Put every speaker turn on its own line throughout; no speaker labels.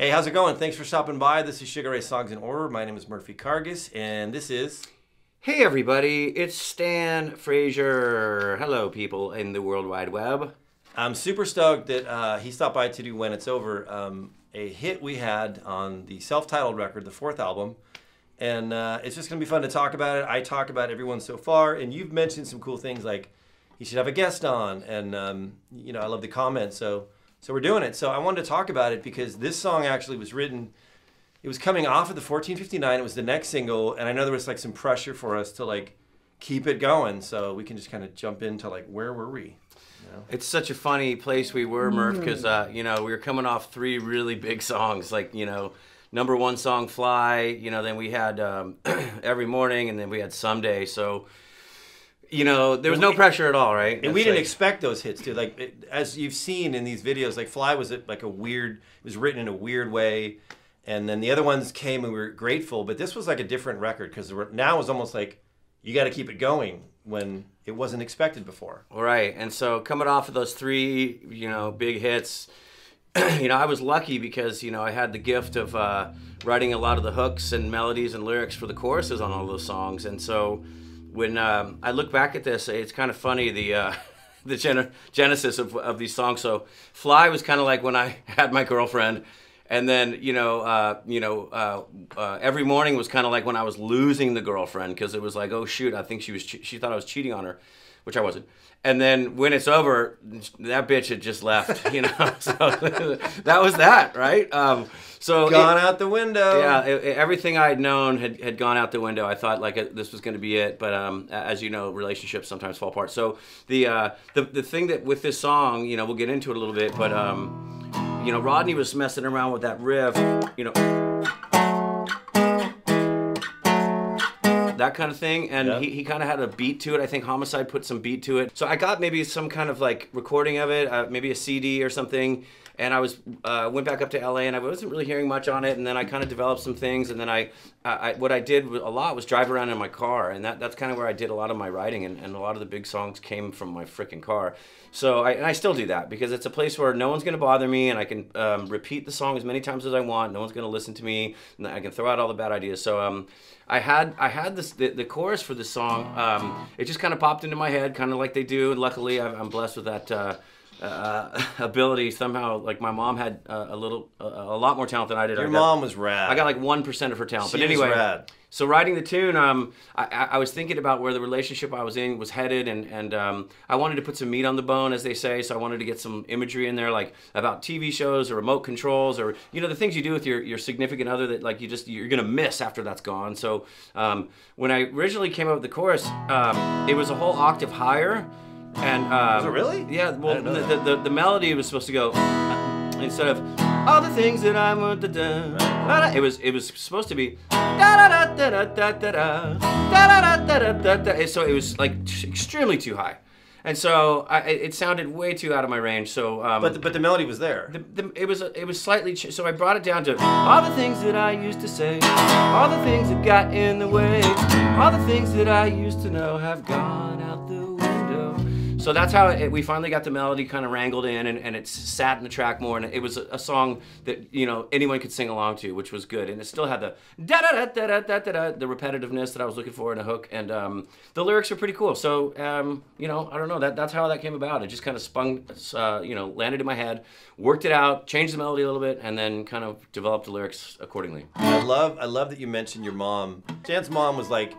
Hey, how's it going? Thanks for stopping by. This is Sugar Ray Songs in Order. My name is Murphy Karges, and this is.
Hey everybody, it's Stan Frazier. Hello, people in the World Wide Web.
I'm super stoked that uh, he stopped by to do When It's Over, um, a hit we had on the self titled record, the fourth album. And uh, it's just going to be fun to talk about it. I talk about everyone so far, and you've mentioned some cool things like he should have a guest on, and um, you know I love the comments. So so we're doing it. So I wanted to talk about it because this song actually was written. It was coming off of the 1459. It was the next single, and I know there was like some pressure for us to like keep it going. So we can just kind of jump into like where were we? You know?
It's such a funny place we were, Murph, because uh, you know we were coming off three really big songs, like you know, number one song "Fly," you know, then we had um, "Every Morning," and then we had "Someday." So you know, there was no pressure at all, right?
And we didn't
like-
expect those hits, too. Like it, as you've seen in these videos, like Fly was a, like a weird. It was written in a weird way, and then the other ones came and we were grateful. But this was like a different record because now it's almost like you got to keep it going when it wasn't expected before.
Right. And so coming off of those three, you know, big hits, you know, I was lucky because, you know, I had the gift of uh, writing a lot of the hooks and melodies and lyrics for the choruses on all those songs. And so when um, I look back at this, it's kind of funny the uh, the gen- genesis of, of these songs. So Fly was kind of like when I had my girlfriend. And then you know, uh, you know, uh, uh, every morning was kind of like when I was losing the girlfriend because it was like, oh shoot, I think she was she thought I was cheating on her, which I wasn't. And then when it's over, that bitch had just left, you know. so that was that, right? Um, so it-
Gone out the window.
yeah, it, it- everything I had known had, had gone out the window. I thought like uh, this was going to be it, but um, as you know, relationships sometimes fall apart. So the uh, the the thing that with this song, you know, we'll get into it a little bit, but um, you know, Rodney was messing around with that riff, you know. That kind of thing, and
Yeah.
he, he kind of had a beat to it. I think Homicide put some beat to it. So I got maybe some kind of like recording of it, uh, maybe a CD or something, and I was uh, went back up to LA and I wasn't really hearing much on it. And then I kind of developed some things, and then I, I, I what I did a lot was drive around in my car, and that, that's kind of where I did a lot of my writing, and, and a lot of the big songs came from my freaking car. So I, and I still do that because it's a place where no one's gonna bother me, and I can um, repeat the song as many times as I want. No one's gonna listen to me, and I can throw out all the bad ideas. So um, I had I had this the, the chorus for this song. Um, it just kind of popped into my head, kind of like they do. And luckily, I'm, blessed with that. Uh, uh, ability somehow like my mom had uh, a little uh, a lot more talent than I did.
Your
I got-
mom was rad.
I got like one percent of her talent.
She
but anyway,
rad.
so writing the tune, um, I, I was thinking about where the relationship I was in was headed, and and um, I wanted to put some meat on the bone, as they say. So I wanted to get some imagery in there, like about TV shows or remote controls, or you know the things you do with your your significant other that like you just you're gonna miss after that's gone. So um, when I originally came up with the chorus, um, it was a whole octave higher. And um,
really?
Yeah. Well, the, the, the, the, melody was supposed to go instead of all the things that I want to do. Right. It was it was supposed to be So it was like extremely too high. And so I, it sounded way too out of my range. So, um,
but the, but the melody was there.
The, the, it was it was slightly so I brought it down to all the things that I used to say, all the things that got in the way, all the things that I used to know have gone out. So that's how it, we finally got the melody kind of wrangled in and, and it sat in the track more. And it was a, song that, you know, anyone could sing along to, which was good. And it still had the da da da da da da da the repetitiveness that I was looking for in a hook. And um, the lyrics are pretty cool. So, um, you know, I don't know. That, that's how that came about. It just kind of spun, uh, you know, landed in my head, worked it out, changed the melody a little bit, and then kind of developed the lyrics accordingly.
I love, I love that you mentioned your mom. Jan's mom was like,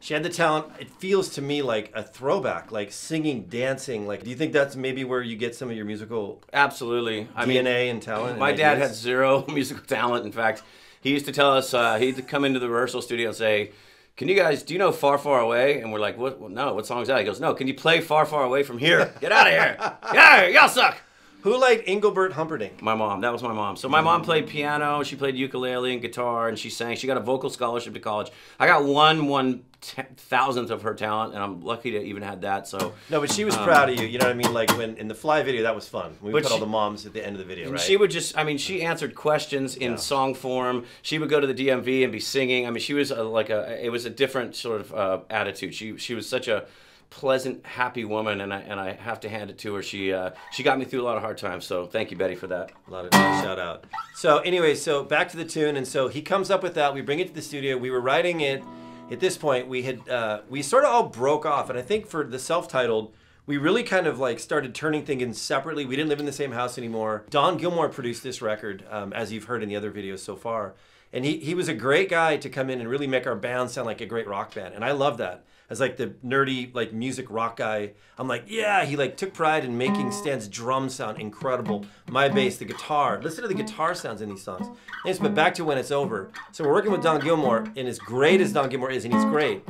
she had the talent. It feels to me like a throwback, like singing, dancing. Like, do you think that's maybe where you get some of your musical
Absolutely. I mean,
DNA and talent? and
My dad had zero musical talent. In fact, he used to tell us uh, he'd come into the rehearsal studio and say, "Can you guys do you know Far Far Away?" And we're like, "What? what- No, what song is that?" He goes, "No, can you play Far Far Away from here? Get out of here! Yeah, y'all suck."
Who liked Engelbert Humperdinck?
My mom. That was my mom. So my mom played piano. She played ukulele and guitar, and she sang. She got a vocal scholarship to college. I got one one thousandth of her talent, and I'm lucky to even had that. So
No, but she was proud of you. You know what I mean? Like when in the Fly video, that was fun. We put all the moms at the end of the video, right?
she would just, I mean, she answered questions in
Yeah.
song form. She would go to the DMV and be singing. I mean, she was a, like a, it was a different sort of uh, attitude. She she was such a pleasant, happy woman, and I and I have to hand it to her. She uh, she got me through a lot of hard times. So thank you, Betty, for that.
A lot of shout out. So anyway, so back to the tune, and so he comes up with that. We bring it to the studio. We were writing it. At this point, we had uh, we sort of all broke off, and I think for the self-titled, we really kind of like started turning things in separately. We didn't live in the same house anymore. Don Gilmore produced this record, um, as you've heard in the other videos so far, and he he was a great guy to come in and really make our band sound like a great rock band, and I love that as like the nerdy like music rock guy. I'm like, yeah, he like took pride in making Stan's drum sound incredible. My bass, the guitar. Listen to the guitar sounds in these songs. Anyways, but back to when it's over. So we're working with Don Gilmore, and as great as Don Gilmore is, and he's great.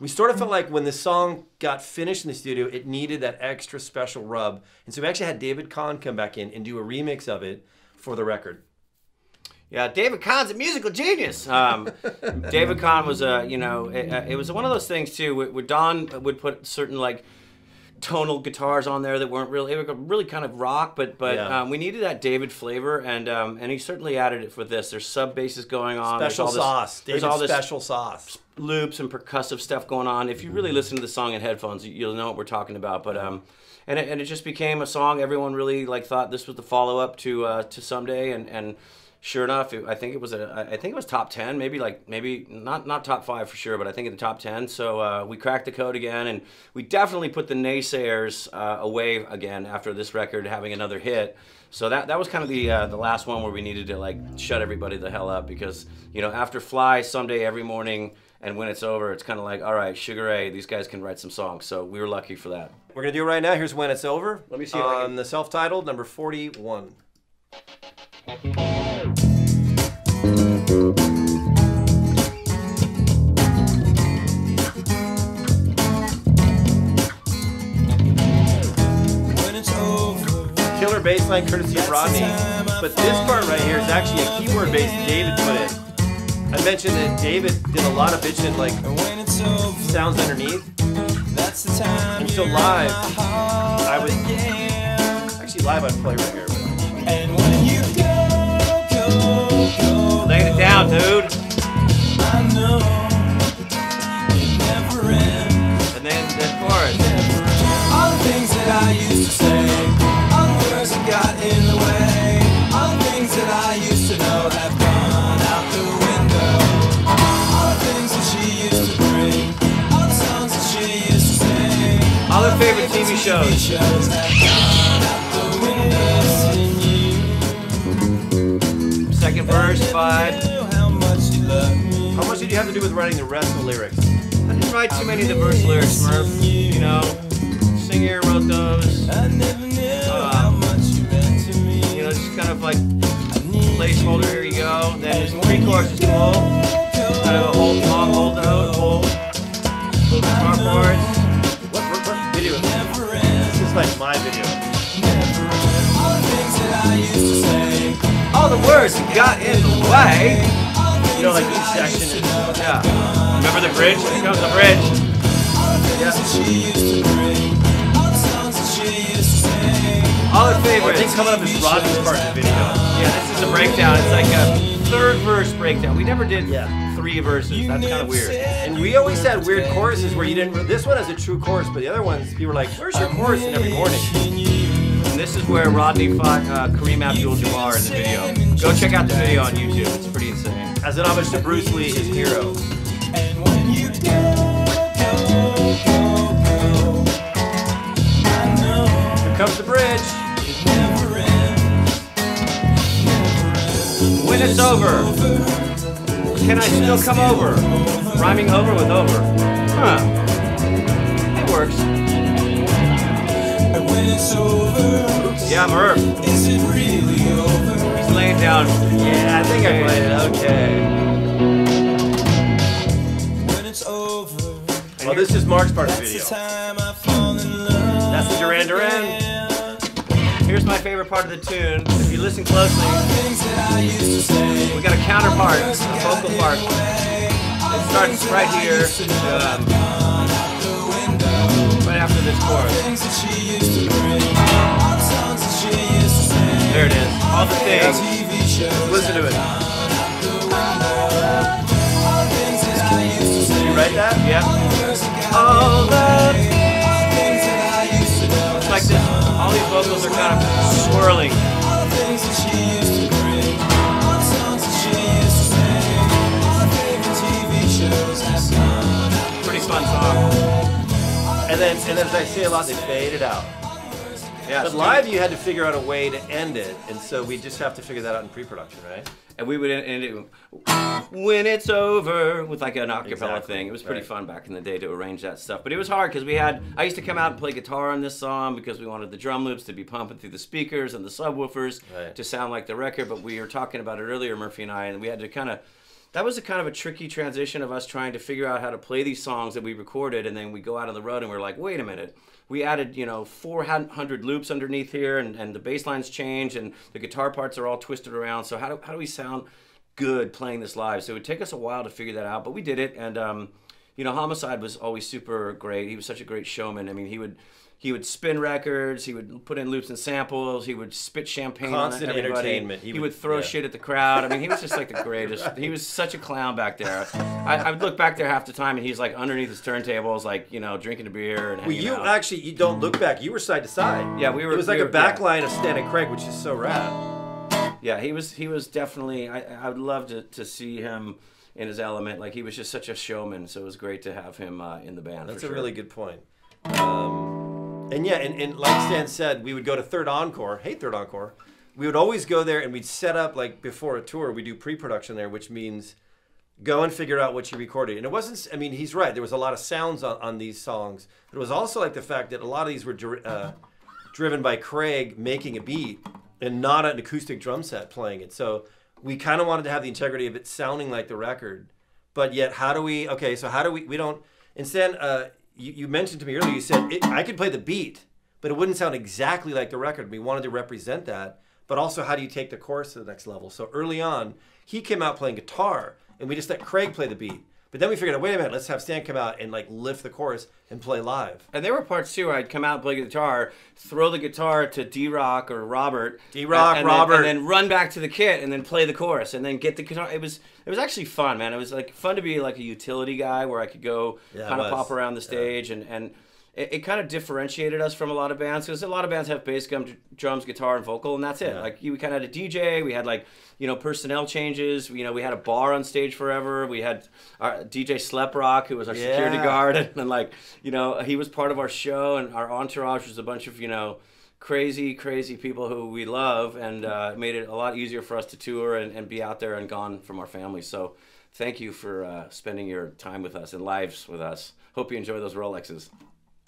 We sort of felt like when the song got finished in the studio, it needed that extra special rub. And so we actually had David Kahne come back in and do a remix of it for the record.
Yeah, David Kahne's a musical genius. Um, David Kahne was a, you know, it, it, was one of those things too. Where, Don would put certain like tonal guitars on there that weren't really, they were really kind of rock, but but
Yeah.
um, we needed that David flavor, and um, and he certainly added it for this. There's sub basses going on. there's
Special
all this-
sauce.
There's all this
special sauce.
loops and percussive stuff going on. If you really listen to the song in headphones, you- you'll know what we're talking about. But um, and it, and it just became a song everyone really like thought this was the follow up to uh, to someday, and and sure enough, it, I think it was a I think it was top ten, maybe like maybe not not top five for sure, but I think in the top ten. So uh, we cracked the code again, and we definitely put the naysayers uh, away again after this record having another hit. So that that was kind of the uh, the last one where we needed to like shut everybody the hell up because you know after Fly someday every morning and when it's over it's kind of like all right Sugar Ray these guys can write some songs so we were lucky for that.
We're gonna do it right now. Here's when it's over.
Let me see
on
can-
the self-titled number 41. Bass line courtesy of Rodney. But this part right here is actually a keyboard bass David put in. I mentioned that David did a lot of bitchin' like sounds underneath.
that's the time.
And so live, I would- Actually, live I'd play right here.
And when you go,
Laying it down, dude. And then then chorus.
All the things that I used you.
Second verse, five.
How much
did you have to do with writing the rest of the lyrics?
I didn't write too many of the verse lyrics, Murph. You know, Singer wrote those. Uh,
you
know, just kind of like placeholder. Here you go. Then his pre-chorus is cool. Kind of a whole long hold whole little guitar chords.
My video.
All the things that I used to say.
All the words that got in the way.
All the things
You know, like each section is.
Yeah. Remember the bridge? Here comes the bridge.
All the things she used to bring. All the songs that she used to sing.
All their
I
favorites.
think coming up is Rodney's part of the video.
Yeah, this is a breakdown. It's like a third verse breakdown. We never did
Yeah.
Three verses. That's kind of weird.
And we always had weird choruses where you didn't. This one has a true chorus, but the other ones, people were like, "Where's your chorus?" in every morning.
And this is where Rodney fought uh, Kareem Abdul-Jabbar in the video. Go check out the video on YouTube. It's pretty insane.
As an homage to Bruce Lee, his hero.
You
Here comes the bridge.
it never ends.
When it's over, can I still come over? Rhyming over with over. Huh. It works.
And when it's over,
Yeah,
is it really over?
He's laying down.
Yeah, I think I played it. Okay.
When it's over,
Well, this is Mark's part of the video.
time I fall in love.
That's the Duran Duran.
Here's my favorite part of the tune. If you listen closely, we got a counterpart, a vocal part. It starts right here, um, right after this chorus. There it is. All the things.
Listen to it.
Say.
You write that?
Yep.
All the TV shows have gone out.
Pretty fun song.
And then, and as I say a lot, they faded out.
Yeah,
But live, you had to figure out a way to end it, and so we just have to figure that out in pre-production, right?
and we would end it when it's over with like an acapella
Exactly.
thing. It was pretty
Right.
fun back in the day to arrange that stuff. But it was hard because we had I used to come out and play guitar on this song because we wanted the drum loops to be pumping through the speakers and the subwoofers
Right.
to sound like the record. But we were talking about it earlier, Murphy and I, and we had to kind of. That was a kind of a tricky transition of us trying to figure out how to play these songs that we recorded, and then we go out on the road and we're like, wait a minute, we added you know 400 loops underneath here, and, and the bass lines change, and the guitar parts are all twisted around. So how do how do we sound good playing this live? So it would take us a while to figure that out, but we did it, and um, you know, Homicide was always super great. He was such a great showman. I mean, he would he would spin records, he would put in loops and samples, he would spit champagne
Constant
on everybody.
entertainment.
He,
He
would,
would-
throw
yeah.
shit at the crowd. I mean, he was just like the greatest. He was such a clown back there. I, I would look back there half the time, and he's like underneath his turntables, like you know, drinking a beer and
Well, you
out.
actually you don't look back. You were side to side.
Yeah, we were-
It was like
we
a
backline yeah.
of Stan and Craig, which is so rad.
Yeah, he was he was definitely. I I would love to, to see him in his element. Like he was just such a showman. So it was great to have him uh, in the band.
That's a
sure.
really good point. Um, and yeah, and, and like Stan said, we would go to Third Encore. Hey, Third Encore. We would always go there and we'd set up like before a tour. We do pre-production there, which means go and figure out what you recorded. And it wasn't. I mean, he's right. There was a lot of sounds on, on these songs. It was also like the fact that a lot of these were dri- uh, driven by Craig making a beat and not an acoustic drum set playing it. So we kind of wanted to have the integrity of it sounding like the record, but yet how do we? Okay, so how do we? We don't. Instead, uh, you, you mentioned to me earlier. You said it, I could play the beat, but it wouldn't sound exactly like the record. We wanted to represent that, but also how do you take the chorus to the next level? So early on, he came out playing guitar, and we just let Craig play the beat. But then we figured out, wait a minute, let's have Stan come out and like lift the chorus and play live.
And there were parts too where I'd come out and play guitar, throw the guitar to D Rock or Robert,
D-Rock,
and- and
Robert.
then, and then run back to the kit and then play the chorus and then get the guitar. It was it was actually fun, man. It was like fun to be like a utility guy where I could go
Yeah,
kind of pop around the stage and and. It, it kind of differentiated us from a lot of bands because a lot of bands have bass, gum, drums, guitar, and vocal, and that's it.
Yeah.
Like we kind of had a DJ. We had like you know personnel changes. You know, we had a bar on stage forever. We had our DJ Sleprock, who was our security guard, and like you know he was part of our show and our entourage was a bunch of you know crazy crazy people who we love and uh, made it a lot easier for us to tour and, and be out there and gone from our families so thank you for uh, spending your time with us and lives with us hope you enjoy those rolexes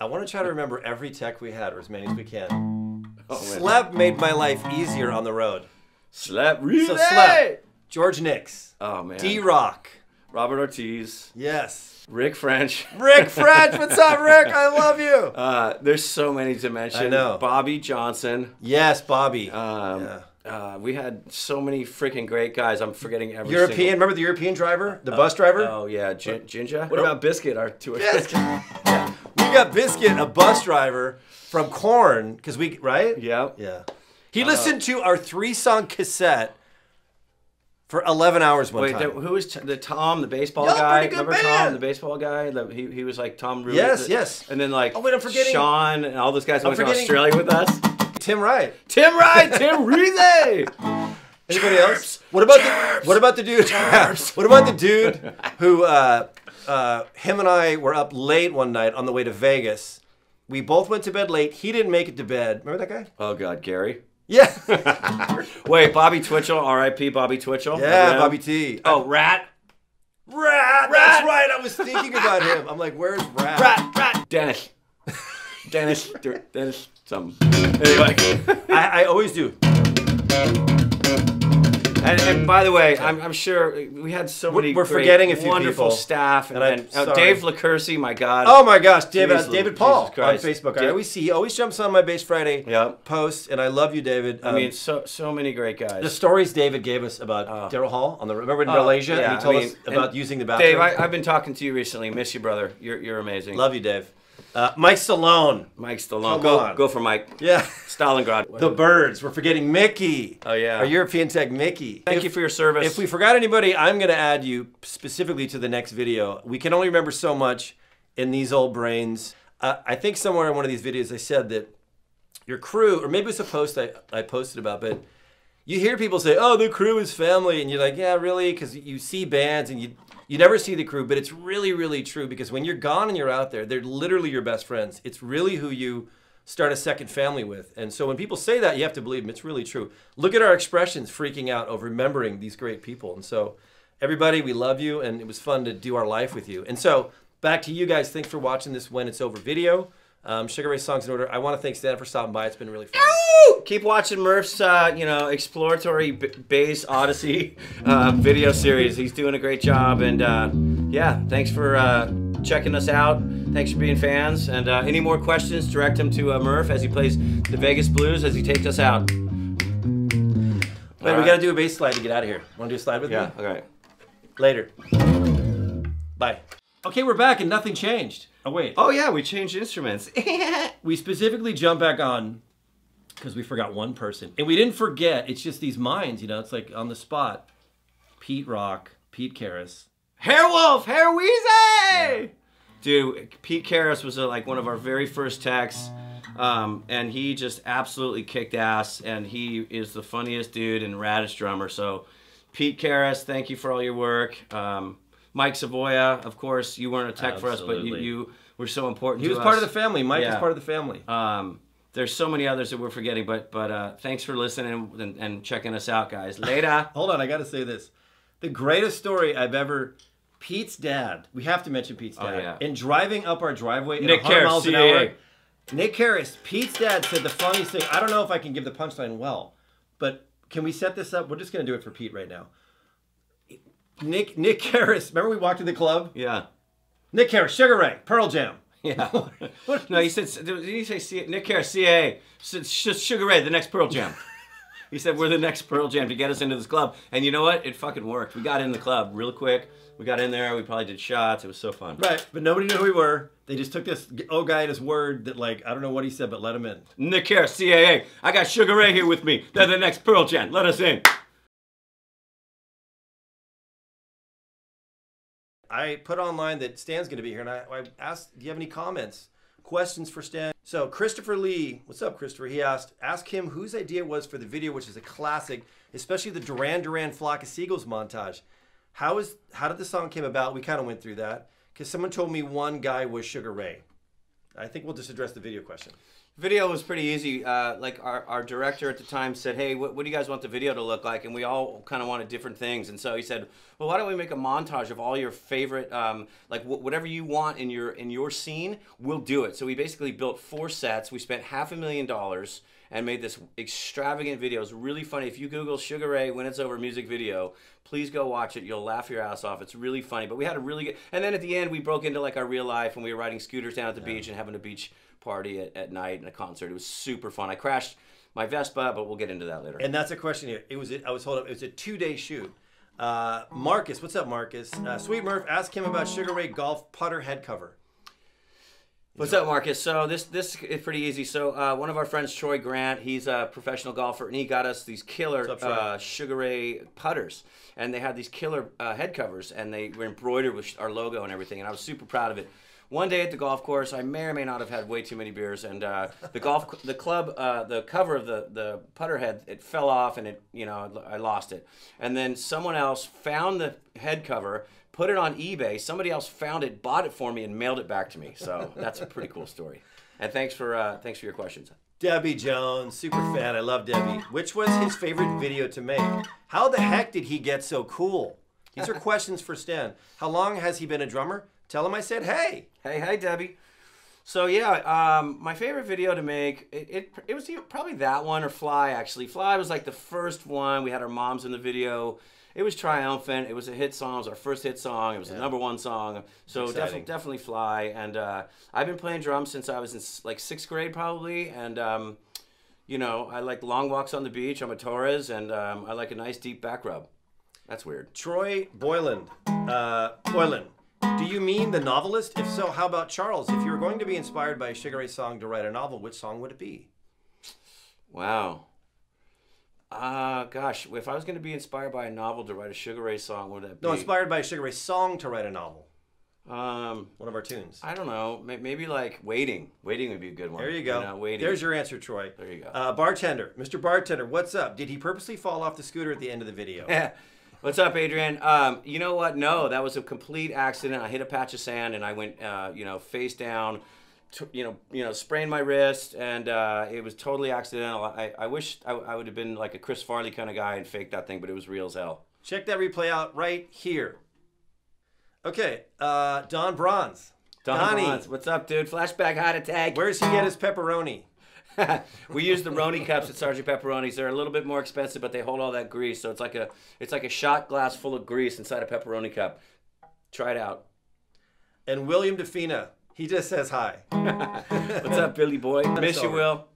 I want to try to remember every tech we had, or as many as we can.
oh.
Slep made my life easier on the road.
slap relay!
So Slep, George Nix,
oh man
D Rock,
robert ortiz
yes,
rick french
Rick French. What's up, Rick? I love you.
uh, there's so many to mention
I know.
bobby johnson
Yes, Bobby.
um,
Yeah.
uh, we had so many freaking great guys i'm forgetting every
European.
single-
Remember the European driver, the bus driver?
Oh yeah, Gin- Ginger. What about Biscuit? Our tour.
Yes. We got Biscuit, a bus driver from Korn, because we right.
Yeah.
Yeah. He listened to our three-song cassette for 11 hours one
Wait,
time.
the, who was t- the Tom, the baseball
Y'all
guy?
pretty good
Remember Tom,
band.
the baseball guy? The, he, he was like Tom Rudy.
Yes, yes.
And then like
Oh, wait, I'm forgetting-
Sean and all those guys who
I'm
went to
forgetting-
Australia with us.
Tim Wright.
Tim Wright, Tim Reese.
Anybody else? What about the What about the dude? what about the dude who uh, uh, him and I were up late one night on the way to Vegas. We both went to bed late. He didn't make it to bed. Remember that guy?
Oh God, Gary.
Yeah.
Wait, Bobby Twitchell, R.I.P. Bobby Twitchell.
yeah? Bobby T.
Oh, Rat.
Rat. That's right. I was thinking about him. I'm like, where's Rat?
Rat, Rat. Dennis. Dennis. Dennis. Something. Anyway.
I, I always do.
And, and mm. by the way, I'm, I'm sure we had so many
we're
great,
forgetting a few
wonderful
people.
staff. And,
And uh,
I'm oh. Dave LaCursey, my God.
Oh my gosh, David, uh,
Jesus,
David Paul on. Facebook. I always see, he always jumps on my Bass Friday
Yep.
posts, and I love you, David.
I mean, um, so so many great guys.
the stories David gave us about oh. Daryl Hall on the remember in
Oh,
Malaysia,
yeah,
and he told
I mean,
us about using the bathroom.
Dave, I, I've been talking to you recently. Miss you, brother. You're you're amazing.
love you, Dave. Uh, Mike Stallone.
Mike Stallone.
Come
Go
on.
go for Mike.
Yeah.
Stalingrad.
The Birds. We're forgetting Mickey.
Oh, yeah.
Our European tech Mickey.
Thank
If-
you for your service.
If we forgot anybody, I'm going to add you specifically to the next video. We can only remember so much in these old brains. Uh, I think somewhere in one of these videos I said that your crew, or maybe it was a post I, I posted about, but you hear people say, "Oh, the crew is family," and you're like, "Yeah, really?" Because you see bands and you you never see the crew, but it's really, really true because when you're gone and you're out there, they're literally your best friends. It's really who you start a second family with. And so when people say that, you have to believe them. It's really true. Look at our expressions freaking out over remembering these great people. And so, everybody, we love you, and it was fun to do our life with you. And so, back to you guys. Thanks for watching this When It's Over video. Um, Sugar Ray Songs in Order. I want to thank Stan for stopping by. It's been really fun.
Keep watching Murph's, uh, you know, exploratory b- bass odyssey uh, video series. He's doing a great job, and uh, yeah, thanks for uh, checking us out. Thanks for being fans. And uh, any more questions, direct them to uh, Murph as he plays the Vegas Blues as he takes us out.
Wait, we got to do a bass slide to get out of here. Want to do a slide with
Yeah.
me?
Okay.
Later. Bye. Okay, we're back and nothing changed. Oh, wait.
Oh yeah, we changed instruments.
we specifically jump back on because we forgot one person. And we didn't forget, it's just these minds, you know, it's like on the spot. Pete Rock, Pete Karras.
Hairwolf, Hair Weezy! Dude, Pete Karras was uh, like one of our very first techs. Um, and he just absolutely kicked ass, and he is the funniest dude and raddest drummer. So, Pete Karras, thank you for all your work. Um, Mike Savoya, of course, you weren't a tech for us, but you, you were so important
He
to
was
us.
part of the family. Mike
Yeah.
is part of the family.
Um, there's so many others that we're forgetting, but but uh, thanks for listening and, and checking us out, guys. Later.
Hold on, I got to say this. The greatest story I've ever. Pete's dad. We have to mention Pete's
Oh,
dad.
yeah.
In driving up our driveway
Nick
100
Harris,
miles an
CAA.
hour. Nick Harris, Pete's dad said the funniest thing. I don't know if I can give the punchline well, but can we set this up? We're just going to do it for Pete right now. Nick Nick Harris. Remember we walked to the club?
Yeah.
Nick Harris, Sugar Ray, Pearl Jam.
Yeah. no, he said. Did he say C- Nick Harris, "Sh- Sugar Ray, the next Pearl Jam. he said we're the next Pearl Jam to get us into this club, and you know what? It fucking worked. We got in the club real quick. We got in there. We probably did shots. It was so fun.
Right, but nobody knew who we were. They just took this old guy at his word that like I don't know what he said, but let him in.
Nick Harris, CAA. I got Sugar Ray here with me. They're the next Pearl Jam. Let us in.
I put online that Stan's going to be here, and I, I asked, "Do you have any comments, questions for Stan?" So Christopher Lee, what's up, Christopher? He asked, "Ask him whose idea was for the video, which is a classic, especially the Duran Duran Flock of Seagulls montage. How is how did the song came about? We kind of went through that because someone told me one guy was Sugar Ray. I think we'll just address the video question.
Video was pretty easy. Uh, like our, our director at the time said, "Hey, what, what do you guys want the video to look like?" And we all kind of wanted different things. And so he said, "Well, why don't we make a montage of all your favorite, um, like wh- whatever you want in your in your scene? We'll do it." So we basically built four sets. We spent half a million dollars and made this extravagant video. It's really funny. If you Google Sugar Ray when it's over music video, please go watch it. You'll laugh your ass off. It's really funny. But we had a really good. And then at the end, we broke into like our real life and we were riding scooters down at the beach and having a beach party at, at night and a concert. It was super fun. I crashed my Vespa, but we'll get into that later.
And that's a question here. It was I was told it was a two day shoot. Uh, Marcus, what's up, Marcus? Uh, Sweet Murph, ask him about Sugar Ray golf putter head cover.
What's up, Marcus? So this this is pretty easy. So uh, one of our friends, Troy Grant, he's a professional golfer, and he got us these killer
up,
uh, Sugar Ray putters, and they had these killer uh, head covers, and they were embroidered with our logo and everything, and I was super proud of it. One day at the golf course, I may or may not have had way too many beers, and uh, the golf the club uh, the cover of the the putter head it fell off, and it you know I lost it, and then someone else found the head cover put it on eBay. Somebody else found it, bought it for me, and mailed it back to me. So that's a pretty cool story. And thanks for uh, thanks for your questions.
Debbie Jones, super fan. I love Debbie. Which was his favorite video to make? How the heck did he get so cool? These are questions for Stan. How long has he been a drummer? Tell him I said hey.
Hey, hey, Debbie. So yeah, um, my favorite video to make it, it it was probably that one or Fly actually. Fly was like the first one. We had our moms in the video. It was triumphant. It was a hit song. It was our first hit song. It was the number one song. So definitely definitely Fly. And uh, I've been playing drums since I was in like sixth grade probably. And um, you know, I like long walks on the beach. I'm a Taurus, and um, I like a nice deep back rub. That's weird.
Troy Boyland. Uh, Boylan, do you mean the novelist? If so, how about Charles? If you were going to be inspired by a Ray song to write a novel, which song would it be?
Wow. Uh, gosh, if I was going to be inspired by a novel to write a Sugar Ray song, what would that be?
No, inspired by a Sugar Ray song to write a novel.
Um,
One of our tunes.
I don't know. Maybe like waiting. Waiting would be a good one.
There you go.
know, waiting.
There's your answer, Troy.
There you go.
Uh, bartender, Mr. Bartender, what's up? Did he purposely fall off the scooter at the end of the video?
What's up, Adrian? Um, you know what? No, that was a complete accident. I hit a patch of sand and I went, uh, you know, face down. You know, you know, sprained my wrist, and uh, it was totally accidental. I, I wish I, I would have been like a Chris Farley kind of guy and faked that thing, but it was real as hell.
Check that replay out right here. Okay, uh, Don Bronze.
Don
Donnie,
Bronze, what's up, dude? Flashback heart attack.
where's he get his pepperoni?
we use the Roni cups at Sergeant Pepperoni's. They're a little bit more expensive, but they hold all that grease. So it's like a it's like a shot glass full of grease inside a pepperoni cup. Try it out.
And William Defina, he just says hi.
What's up, Billy boy? Miss you. Will.